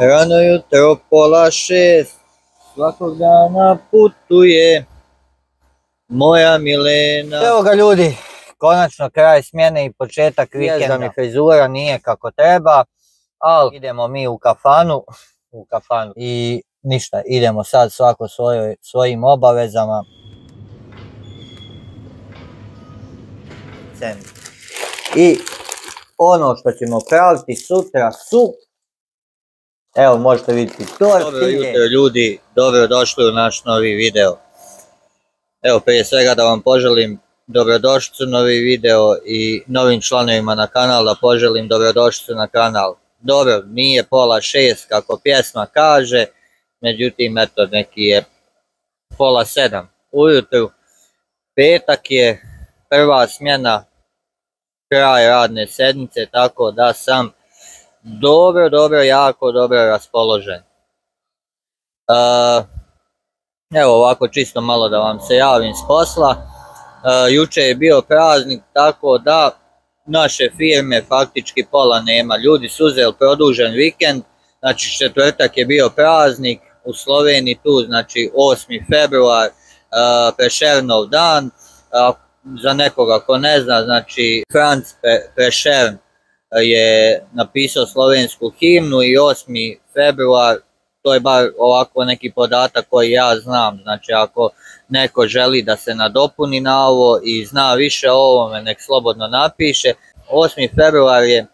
Rano jutro pola šest, svakog dana putuje moja Milena. Evo ga ljudi, konačno kraj smjene i početak vikenda. da mi frizura nije kako treba, ali idemo mi u kafanu, u kafanu i ništa, idemo sad svako svojoj, svojim obavezama. I ono što ćemo praviti sutra su Evo možete vidjeti tortilje. Dobro jutro ljudi, dobro došli u naš novi video. Evo prije svega da vam poželim dobrodošlicu novi video i novim članovima na kanal da poželim dobrodošlicu na kanal. Dobro, nije pola šest kako pjesma kaže, međutim eto neki je pola sedam ujutru. Petak je prva smjena kraj radne sedmice, tako da sam dobro, dobro, jako dobro raspoložen. evo ovako čisto malo da vam se javim s posla. juče je bio praznik, tako da naše firme faktički pola nema. Ljudi su uzeli produžen vikend, znači četvrtak je bio praznik u Sloveniji tu, znači 8. februar, Prešernov dan. Za nekoga ko ne zna, znači Franc Prešern je napisao slovensku himnu i 8. februar, to je bar ovako neki podatak koji ja znam, znači ako neko želi da se nadopuni na ovo i zna više o ovome, nek slobodno napiše. 8. februar je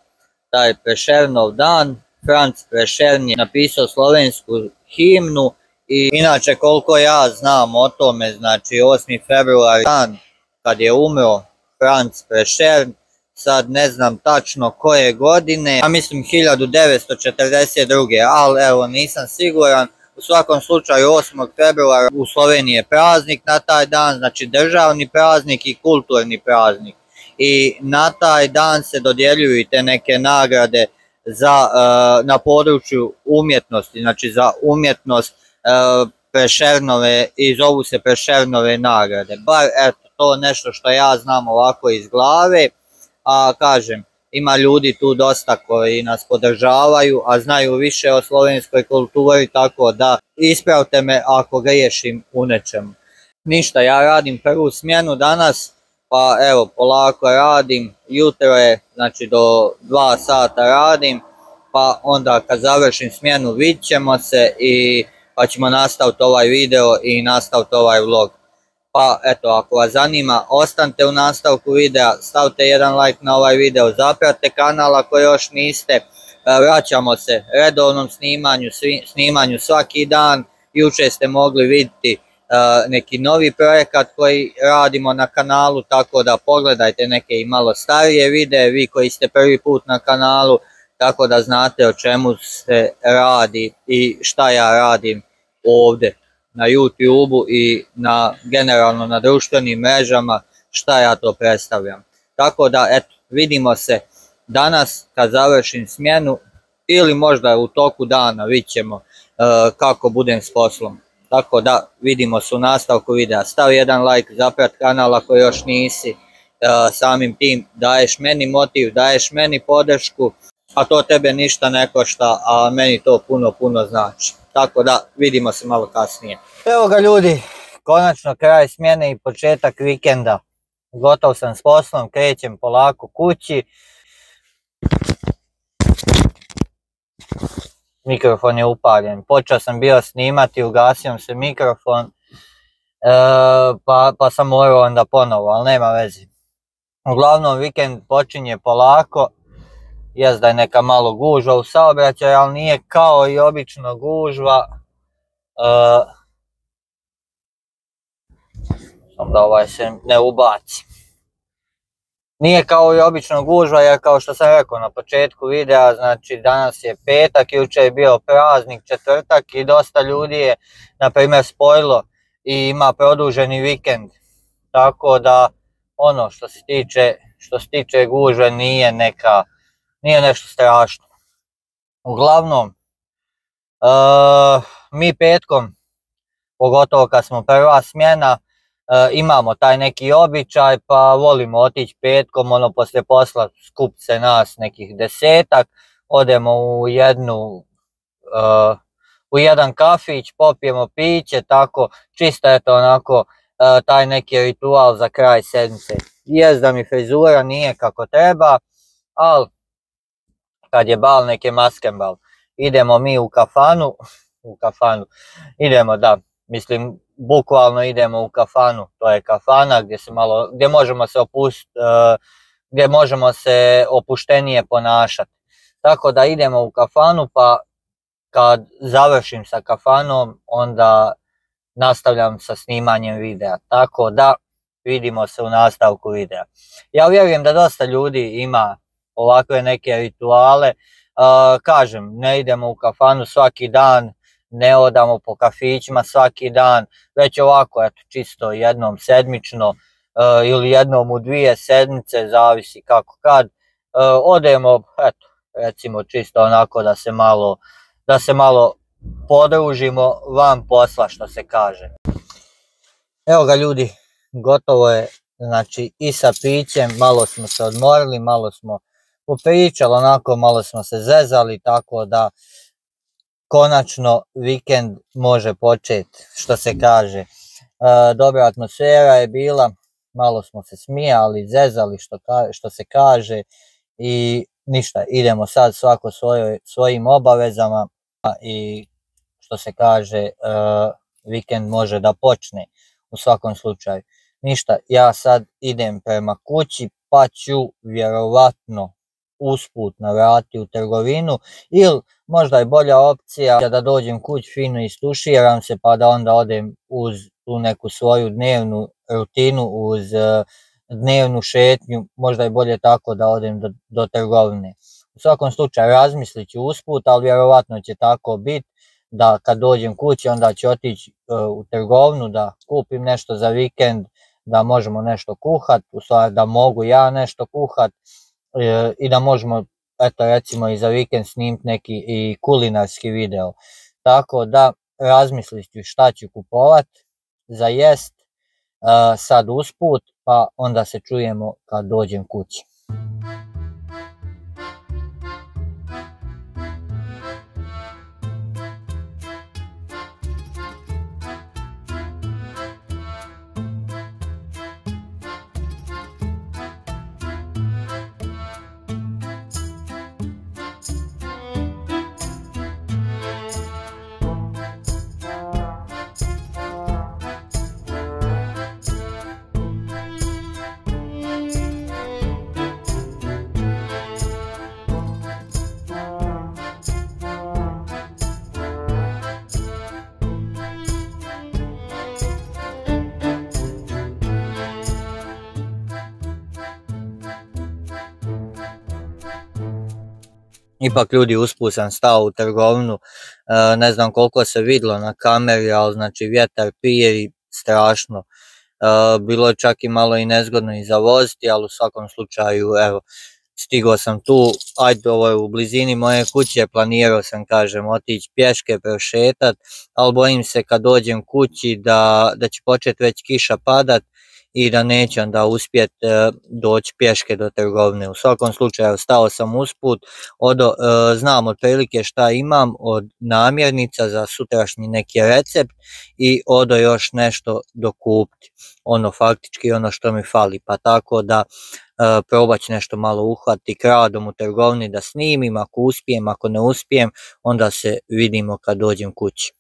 taj Prešernov dan, Franc Prešern je napisao slovensku himnu i inače koliko ja znam o tome, znači 8. februar dan kad je umro Franc Prešern, sad ne znam tačno koje godine, ja mislim 1942. ali evo nisam siguran. U svakom slučaju 8. februara u Sloveniji je praznik na taj dan, znači državni praznik i kulturni praznik. I na taj dan se dodjeljuju te neke nagrade za, eh, na području umjetnosti, znači za umjetnost uh, Prešernove i zovu se Prešernove nagrade. Bar eto, to nešto što ja znam ovako iz glave a kažem, ima ljudi tu dosta koji nas podržavaju, a znaju više o slovenskoj kulturi, tako da ispravte me ako griješim u nečemu. Ništa, ja radim prvu smjenu danas, pa evo polako radim, jutro je, znači do dva sata radim, pa onda kad završim smjenu vidit ćemo se i pa ćemo nastaviti ovaj video i nastaviti ovaj vlog. Pa eto, ako vas zanima, ostanite u nastavku videa, stavite jedan like na ovaj video, zapratite kanal ako još niste, e, vraćamo se redovnom snimanju, snimanju svaki dan, juče ste mogli vidjeti e, neki novi projekat koji radimo na kanalu, tako da pogledajte neke i malo starije videe, vi koji ste prvi put na kanalu, tako da znate o čemu se radi i šta ja radim ovdje na YouTube i na generalno na društvenim mrežama šta ja to predstavljam. Tako da eto, vidimo se danas kad završim smjenu ili možda u toku dana vidjet ćemo e, kako budem s poslom. Tako da vidimo se u nastavku videa. Stavi jedan like, zaprat kanal ako još nisi. E, samim tim daješ meni motiv, daješ meni podršku, a to tebe ništa ne košta, a meni to puno, puno znači. Tako da vidimo se malo kasnije. Evo ga ljudi, konačno kraj smjene i početak vikenda. Gotov sam s poslom, krećem polako kući. Mikrofon je upaljen. Počeo sam bio snimati, ugasio se mikrofon. E, pa, pa sam morao onda ponovo, ali nema veze. Uglavnom vikend počinje polako. Jest da je neka malo gužva u saobraćaju, ali nije kao i obično gužva. Uh, samo da ovaj se ne ubaci. Nije kao i obično gužva jer kao što sam rekao na početku videa, znači danas je petak, jučer je bio praznik, četvrtak i dosta ljudi je na primjer spojilo i ima produženi vikend. Tako da ono što se tiče, što se tiče gužve nije neka nije nešto strašno. Uglavnom, uh, mi petkom, pogotovo kad smo prva smjena, uh, imamo taj neki običaj pa volimo otići petkom, ono poslije posla skup se nas nekih desetak, odemo u jednu u jedan kafić, popijemo piće, tako, čisto je to onako taj neki ritual za kraj sedmice. Jest da mi frizura nije kako treba, ali kad je bal, neke maskembal. Idemo mi u kafanu, u kafanu, idemo da, mislim, bukvalno idemo u kafanu, to je kafana gdje se malo, gdje možemo se opust, e, gdje možemo se opuštenije ponašati. Tako da idemo u kafanu pa kad završim sa kafanom onda nastavljam sa snimanjem videa. Tako da vidimo se u nastavku videa. Ja vjerujem da dosta ljudi ima ovakve neke rituale. E, kažem, ne idemo u kafanu svaki dan, ne odamo po kafićima svaki dan, već ovako, eto, čisto jednom sedmično uh, ili jednom u dvije sedmice, zavisi kako kad, uh, odemo, eto, recimo čisto onako da se malo, da se malo podružimo van posla što se kaže. Evo ga ljudi, gotovo je, znači i sa pićem, malo smo se odmorili, malo smo popričali, onako malo smo se zezali, tako da konačno vikend može početi, što se kaže. E, dobra atmosfera je bila, malo smo se smijali, zezali što, što se kaže i ništa, idemo sad svako svojoj, svojim obavezama i što se kaže, uh, vikend može da počne u svakom slučaju. Ništa, ja sad idem prema kući pa ću vjerovatno usput navrati u trgovinu ili možda je bolja opcija da dođem kuć fino istuširam se pa da onda odem uz tu neku svoju dnevnu rutinu, uz e, dnevnu šetnju, možda je bolje tako da odem do, do trgovine. U svakom slučaju razmislit ću usput, ali vjerovatno će tako biti da kad dođem kući onda ću otići e, u trgovnu da kupim nešto za vikend, da možemo nešto kuhat, u da mogu ja nešto kuhat, i da možemo eto recimo i za vikend snimiti neki i kulinarski video. Tako da razmislit ću šta ću kupovat za jest e, sad usput pa onda se čujemo kad dođem kući. Ipak ljudi usput sam stao u trgovinu, e, ne znam koliko se vidlo na kameri, ali znači vjetar pije i strašno. E, bilo je čak i malo i nezgodno i za voziti, ali u svakom slučaju, evo, stigao sam tu, ajde ovo je u blizini moje kuće, planirao sam, kažem, otići pješke, prošetat, ali bojim se kad dođem kući da, da će početi već kiša padat, i da neće onda uspjet e, doći pješke do trgovine. U svakom slučaju stao sam usput, odo, e, znam otprilike šta imam od namjernica za sutrašnji neki recept i odo još nešto dokupiti. Ono faktički ono što mi fali, pa tako da e, probat ću nešto malo uhvati kradom u trgovini da snimim, ako uspijem, ako ne uspijem, onda se vidimo kad dođem kući.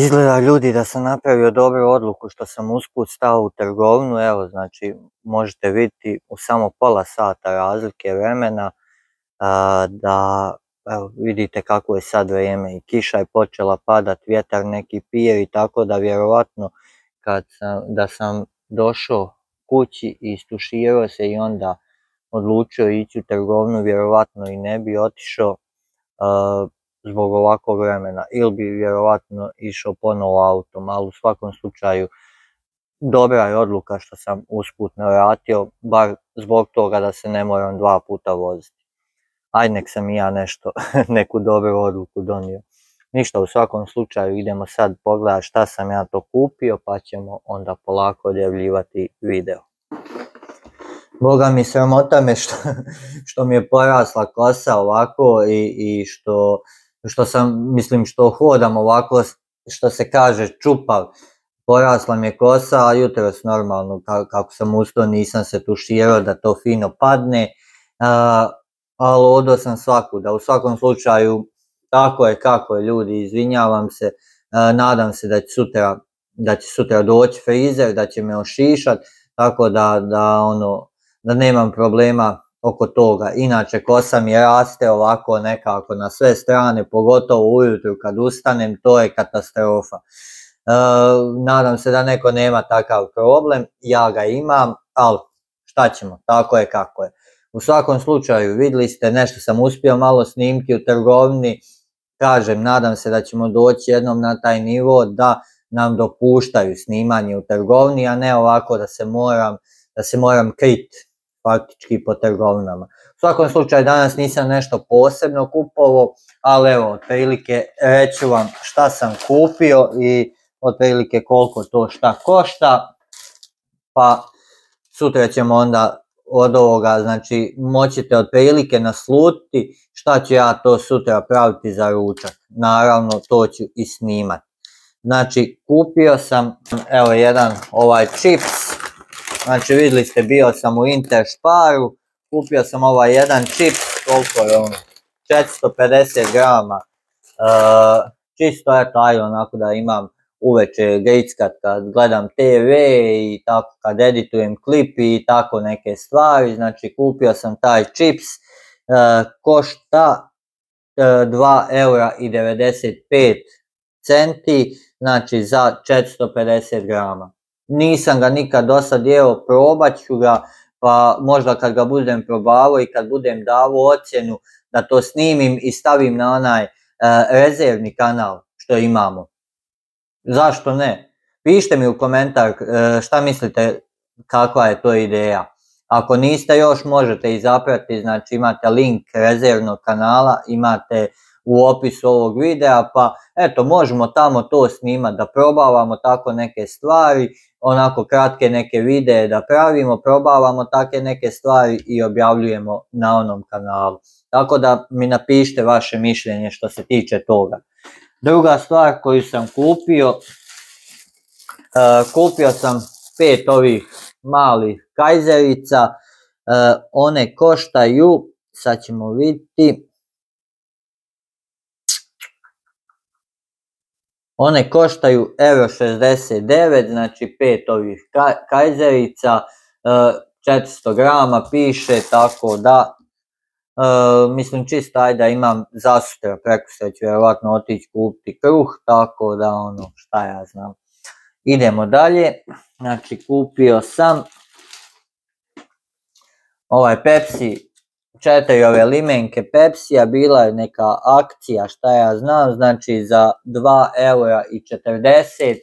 Izgleda ljudi da sam napravio dobru odluku što sam usput stao u trgovinu, evo znači možete vidjeti u samo pola sata razlike vremena da vidite kako je sad vrijeme. I kiša je počela padat, vjetar neki pije i tako da vjerovatno kad da sam došao kući i istuširao se i onda odlučio ići u trgovinu, vjerovatno i ne bi otišao zbog ovakvog vremena ili bi vjerovatno išao ponovo autom, ali u svakom slučaju dobra je odluka što sam usputno vratio, bar zbog toga da se ne moram dva puta voziti. Ajde nek sam i ja nešto, neku dobru odluku donio. Ništa, u svakom slučaju idemo sad pogledati šta sam ja to kupio pa ćemo onda polako odjavljivati video. Boga mi sramota me što, što mi je porasla kosa ovako i, i što što sam, mislim, što hodam ovako, što se kaže, čupav, porasla mi je kosa, a jutros normalno, kako sam ustao, nisam se tuširao da to fino padne, ali odo sam da u svakom slučaju, tako je kako je ljudi, izvinjavam se, nadam se da će sutra, da će sutra doći frizer, da će me ošišat, tako da, da ono, da nemam problema oko toga. Inače, kosa mi raste ovako nekako na sve strane, pogotovo ujutru kad ustanem, to je katastrofa. E, nadam se da neko nema takav problem, ja ga imam, ali šta ćemo, tako je kako je. U svakom slučaju, vidjeli ste, nešto sam uspio malo snimki u trgovini, kažem, nadam se da ćemo doći jednom na taj nivo da nam dopuštaju snimanje u trgovini, a ne ovako da se moram, da se moram kriti faktički po trgovinama. U svakom slučaju danas nisam nešto posebno kupovao, ali evo, otprilike reću vam šta sam kupio i otprilike koliko to šta košta, pa sutra ćemo onda od ovoga, znači moćete otprilike naslutiti šta ću ja to sutra praviti za ručak. Naravno to ću i snimati. Znači kupio sam evo jedan ovaj čips Znači vidjeli ste, bio sam u Intersparu, kupio sam ovaj jedan čip, koliko je on, 450 grama. Uh, čisto eto, aj onako da imam uveče grickat kad gledam TV i tako kad editujem klip i tako neke stvari. Znači kupio sam taj čips, uh, košta uh, 2 eura i 95 centi, znači za 450 grama nisam ga nikad do sad jeo, probat ću ga, pa možda kad ga budem probavao i kad budem davo ocjenu da to snimim i stavim na onaj e, rezervni kanal što imamo. Zašto ne? Pišite mi u komentar e, šta mislite kakva je to ideja. Ako niste još možete izaprati, znači imate link rezervnog kanala, imate u opisu ovog videa, pa eto možemo tamo to snimati da probavamo tako neke stvari, onako kratke neke videe da pravimo, probavamo take neke stvari i objavljujemo na onom kanalu. Tako da mi napišite vaše mišljenje što se tiče toga. Druga stvar koju sam kupio, uh, kupio sam pet ovih malih kajzerica, uh, one koštaju, sad ćemo vidjeti, One koštaju euro 69, znači pet ovih kajzerica, 400 e, grama piše, tako da e, mislim čisto ajde da imam zasutra, preko se ću vjerovatno otići kupiti kruh, tako da ono šta ja znam. Idemo dalje, znači kupio sam ovaj Pepsi četiri ove limenke Pepsija, bila je neka akcija, šta ja znam, znači za 2 eura i 40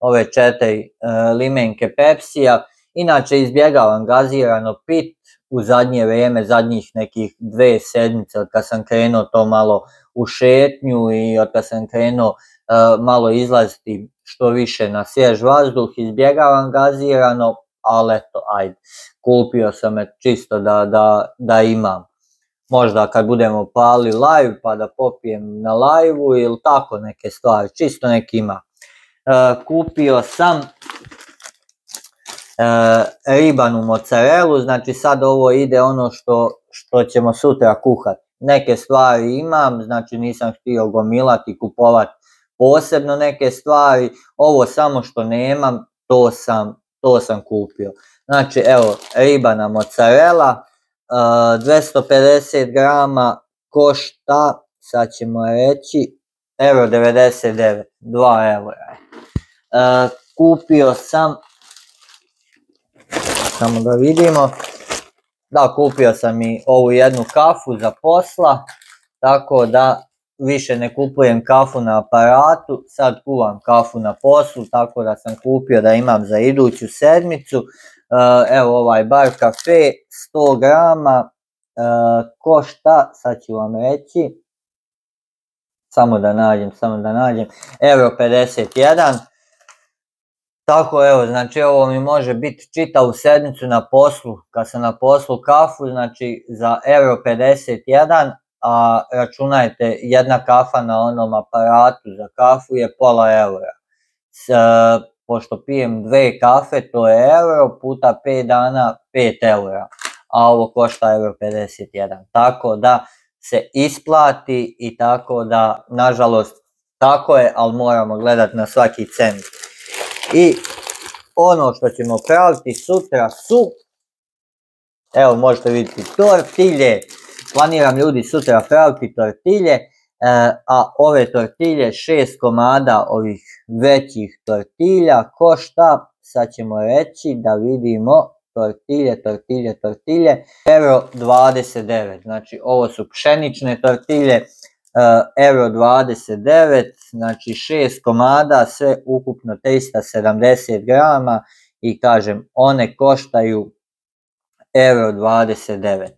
ove četiri e, limenke Pepsija. Inače izbjegavam gazirano pit u zadnje vrijeme, zadnjih nekih dve sedmice od kad sam krenuo to malo u šetnju i od kad sam krenuo e, malo izlaziti što više na svjež vazduh, izbjegavam gazirano, ali eto, ajde, kupio sam je čisto da, da, da imam. Možda kad budemo pali live pa da popijem na live ili tako neke stvari, čisto nek ima. E, kupio sam e, ribanu mozzarelu, znači sad ovo ide ono što, što ćemo sutra kuhati. Neke stvari imam, znači nisam htio gomilati, kupovati posebno neke stvari, ovo samo što nemam, to sam, to sam kupio. Znači, evo, ribana mozzarella, 250 grama košta, sad ćemo reći, euro 99, 2 eura. kupio sam, samo da vidimo, da, kupio sam i ovu jednu kafu za posla, tako da više ne kupujem kafu na aparatu, sad kuvam kafu na poslu, tako da sam kupio da imam za iduću sedmicu. E, evo ovaj bar kafe, 100 grama, e, košta, sad ću vam reći, samo da nađem, samo da nađem, euro 51, tako evo, znači ovo mi može biti čitavu sedmicu na poslu, kad sam na poslu kafu, znači za euro 51, a računajte jedna kafa na onom aparatu za kafu je pola eura. S, pošto pijem dve kafe, to je euro, puta 5 dana 5 eura, a ovo košta euro 51. Tako da se isplati i tako da, nažalost, tako je, ali moramo gledati na svaki cent. I ono što ćemo praviti sutra su, evo možete vidjeti, tortilje. Planiram ljudi sutra praviti tortilje, a ove tortilje, šest komada ovih većih tortilja košta, sad ćemo reći da vidimo, tortilje, tortilje, tortilje, euro 29, znači ovo su pšenične tortilje, E, euro 29, znači 6 komada, sve ukupno 370 grama i kažem one koštaju euro 29.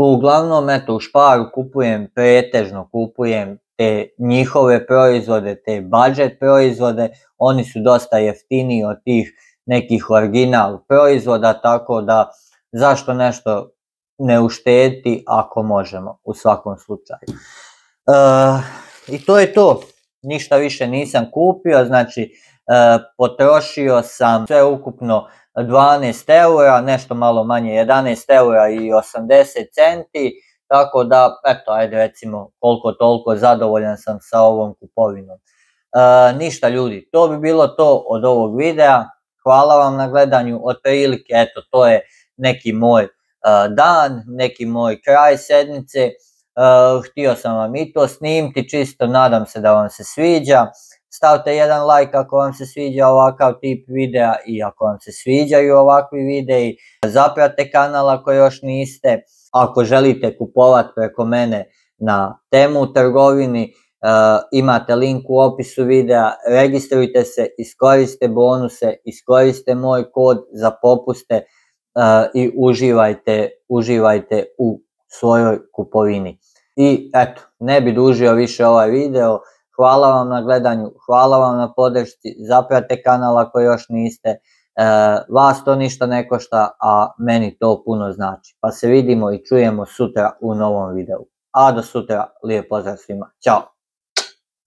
Uglavnom eto u šparu kupujem pretežno, kupujem te njihove proizvode, te budget proizvode, oni su dosta jeftiniji od tih nekih original proizvoda, tako da zašto nešto ne uštediti ako možemo u svakom slučaju. Uh, I to je to, ništa više nisam kupio, znači uh, potrošio sam sve ukupno 12 eura, nešto malo manje 11 eura i 80 centi, tako da, eto, ajde recimo koliko toliko zadovoljan sam sa ovom kupovinom. Uh, ništa ljudi, to bi bilo to od ovog videa, hvala vam na gledanju, otprilike, eto, to je neki moj dan, neki moj kraj sedmice, Uh, htio sam vam i to snimiti, čisto nadam se da vam se sviđa. Stavite jedan like ako vam se sviđa ovakav tip videa i ako vam se sviđaju ovakvi videi. Zaprate kanal ako još niste. Ako želite kupovati preko mene na temu trgovini, uh, imate link u opisu videa, registrujte se, iskoriste bonuse, iskoriste moj kod za popuste uh, i uživajte, uživajte u svojoj kupovini. I eto, ne bi dužio više ovaj video, hvala vam na gledanju, hvala vam na podršci, zaprate kanal ako još niste, e, vas to ništa ne košta, a meni to puno znači. Pa se vidimo i čujemo sutra u novom videu. A do sutra, lijep pozdrav svima, ćao!